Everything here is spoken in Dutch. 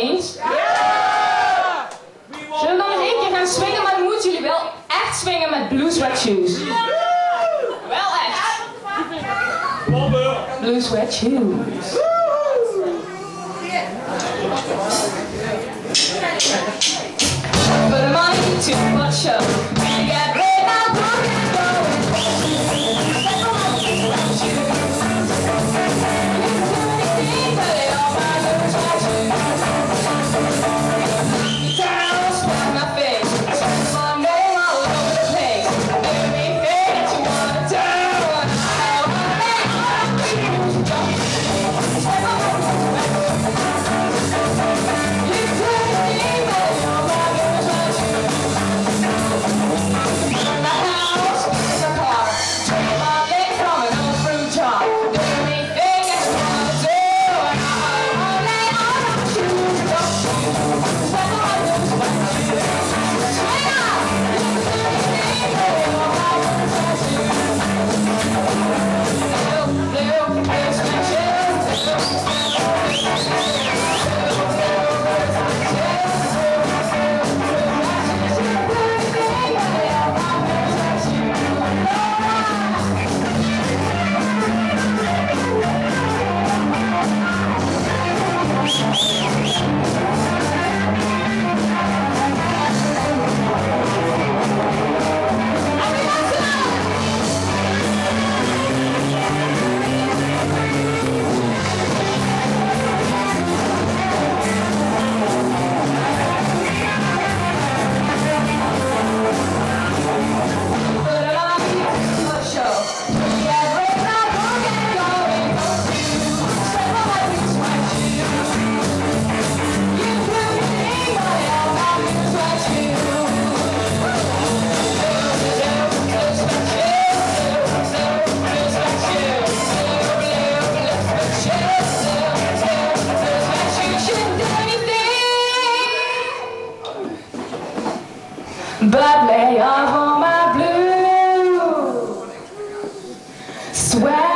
eens? Ja! Zullen we nog eens één keer gaan swingen, maar dan moeten jullie wel echt swingen met Blue sweatshoes. Wel echt. Blue sweatshoes. But lay off all my blues. Sweat